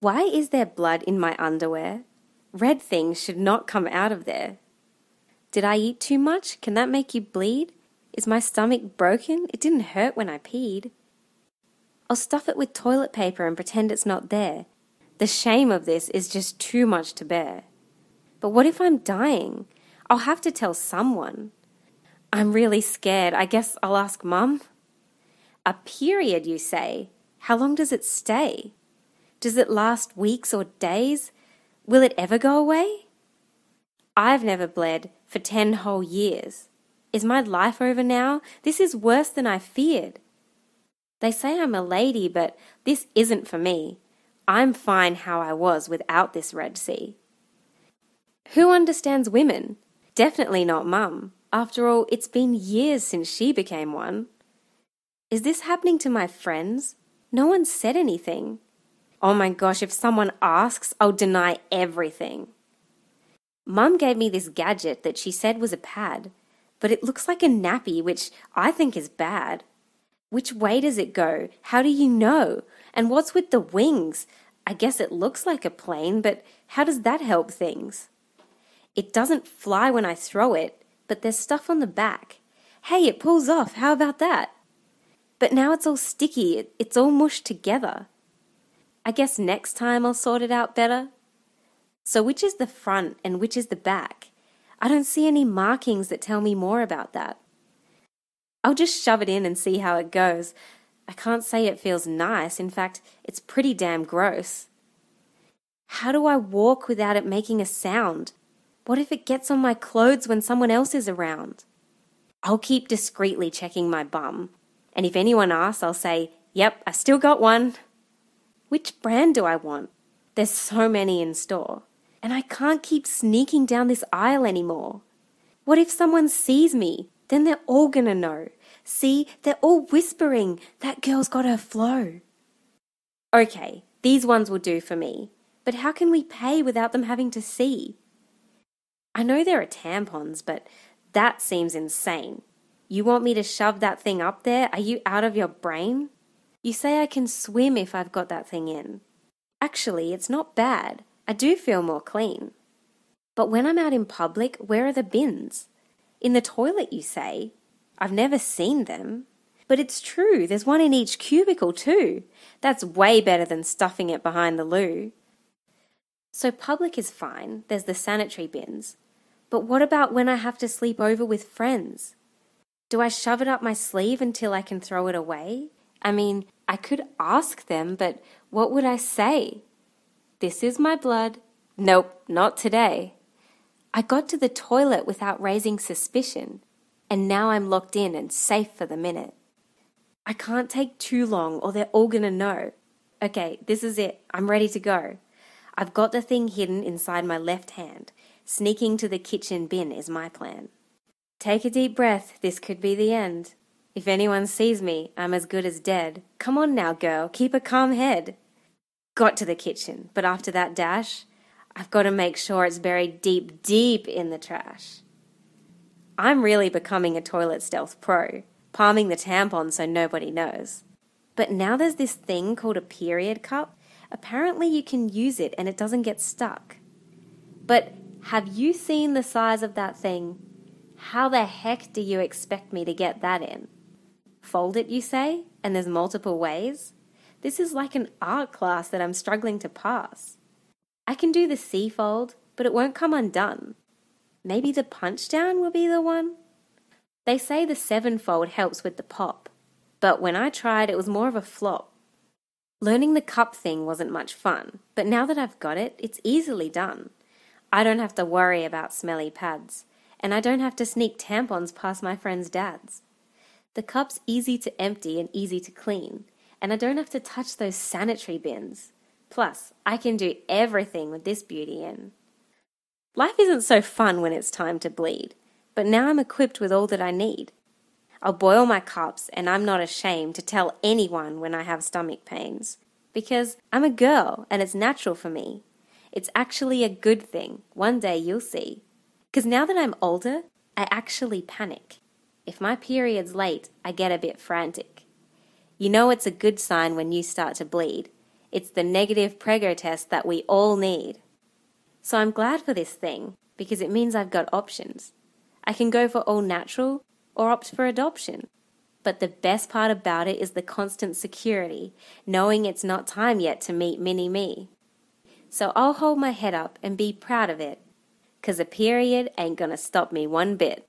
Why is there blood in my underwear? Red things should not come out of there. Did I eat too much? Can that make you bleed? Is my stomach broken? It didn't hurt when I peed. I'll stuff it with toilet paper and pretend it's not there. The shame of this is just too much to bear. But what if I'm dying? I'll have to tell someone. I'm really scared. I guess I'll ask Mum. A period, you say? How long does it stay? Does it last weeks or days? Will it ever go away? I've never bled for ten whole years. Is my life over now? This is worse than I feared. They say I'm a lady, but this isn't for me. I'm fine how I was without this Red Sea. Who understands women? Definitely not Mum. After all, it's been years since she became one. Is this happening to my friends? No one said anything. Oh my gosh, if someone asks, I'll deny everything. Mum gave me this gadget that she said was a pad, but it looks like a nappy, which I think is bad. Which way does it go? How do you know? And what's with the wings? I guess it looks like a plane, but how does that help things? It doesn't fly when I throw it, but there's stuff on the back. Hey, it pulls off. How about that? But now it's all sticky. It's all mushed together. I guess next time I'll sort it out better. So, which is the front and which is the back? I don't see any markings that tell me more about that. I'll just shove it in and see how it goes. I can't say it feels nice. In fact, it's pretty damn gross. How do I walk without it making a sound? What if it gets on my clothes when someone else is around? I'll keep discreetly checking my bum, and if anyone asks, I'll say, Yep, I still got one. Which brand do I want? There's so many in store, and I can't keep sneaking down this aisle anymore. What if someone sees me? Then they're all gonna know. See, they're all whispering, that girl's got her flow. Okay, these ones will do for me, but how can we pay without them having to see? I know there are tampons, but that seems insane. You want me to shove that thing up there? Are you out of your brain? You say I can swim if I've got that thing in. Actually, it's not bad. I do feel more clean. But when I'm out in public, where are the bins? In the toilet, you say? I've never seen them. But it's true, there's one in each cubicle too. That's way better than stuffing it behind the loo. So public is fine, there's the sanitary bins. But what about when I have to sleep over with friends? Do I shove it up my sleeve until I can throw it away? I mean, I could ask them, but what would I say? This is my blood. Nope, not today. I got to the toilet without raising suspicion, and now I'm locked in and safe for the minute. I can't take too long or they're all gonna know. Okay, this is it. I'm ready to go. I've got the thing hidden inside my left hand. Sneaking to the kitchen bin is my plan. Take a deep breath, this could be the end. If anyone sees me, I'm as good as dead. Come on now, girl, keep a calm head. Got to the kitchen, but after that dash, I've got to make sure it's buried deep, deep in the trash. I'm really becoming a toilet stealth pro, palming the tampon so nobody knows. But now there's this thing called a period cup. Apparently, you can use it and it doesn't get stuck. But have you seen the size of that thing? How the heck do you expect me to get that in? Fold it, you say? And there's multiple ways? This is like an art class that I'm struggling to pass. I can do the C fold, but it won't come undone. Maybe the punch down will be the one? They say the seven fold helps with the pop, but when I tried, it was more of a flop. Learning the cup thing wasn't much fun, but now that I've got it, it's easily done. I don't have to worry about smelly pads, and I don't have to sneak tampons past my friends' dads. The cup's easy to empty and easy to clean, and I don't have to touch those sanitary bins. Plus, I can do everything with this beauty in. Life isn't so fun when it's time to bleed, but now I'm equipped with all that I need. I'll boil my cups, and I'm not ashamed to tell anyone when I have stomach pains, because I'm a girl and it's natural for me. It's actually a good thing. One day you'll see. Because now that I'm older, I actually panic. If my period's late, I get a bit frantic. You know it's a good sign when you start to bleed It's the negative prego test that we all need. So I'm glad for this thing because it means I've got options. I can go for all natural or opt for adoption. But the best part about it is the constant security, knowing it's not time yet to meet mini me. So I'll hold my head up and be proud of it, 'cause a period ain't gonna stop me one bit.